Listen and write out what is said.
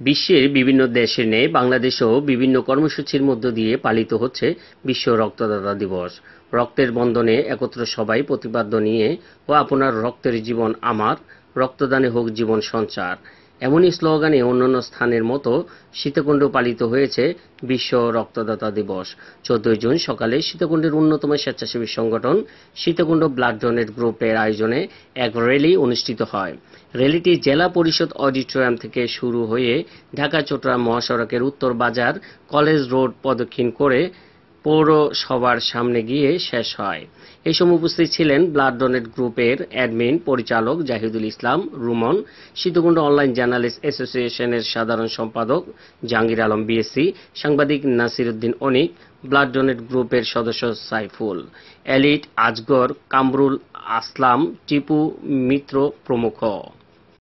বিশ্বের বিভিন্ন দেশে নেই বাংলাদেশেও বিভিন্ন কর্মসূচির মধ্য দিয়ে পালিত হচ্ছে বিশ্ব রক্তদাতা দিবস। রক্তের বন্ধনে একত্র সবাই প্রতিপাদ্য নিয়ে ও আপনার রক্তের জীবন আমার, রক্তদানে হোক জীবন সঞ্চার। এমনই স্লোগানে অন্যান্য স্থানের মতো সীতাকুণ্ড পালিত হয়েছে বিশ্ব রক্তদাতা দিবস। চোদ্দই জুন সকালে সীতাকুণ্ডের অন্যতম স্বেচ্ছাসেবী সংগঠন সীতাকুণ্ড ব্লাড ডোনেট গ্রুপের আয়োজনে এক র্যালি অনুষ্ঠিত হয়। র্যালিটি জেলা পরিষদ অডিটোরিয়াম থেকে শুরু হয়ে ঢাকা চট্টগ্রাম মহাসড়কের উত্তর বাজার কলেজ রোড প্রদক্ষিণ করে পৌরসভার সামনে গিয়ে শেষ হয়। এই সময় উপস্থিত ছিলেন ব্লাড ডোনেট গ্রুপের অ্যাডমিন পরিচালক জাহিদুল ইসলাম, রুমন সীতাকুণ্ড অনলাইন জার্নালিস্ট অ্যাসোসিয়েশনের সাধারণ সম্পাদক জাহাঙ্গীর আলম, বিএসসি, সাংবাদিক নাসির উদ্দিন অনিক, ব্লাড ডোনেট গ্রুপের সদস্য সাইফুল, এলিট আজগর, কামরুল আসলাম, টিপু মিত্র প্রমুখ।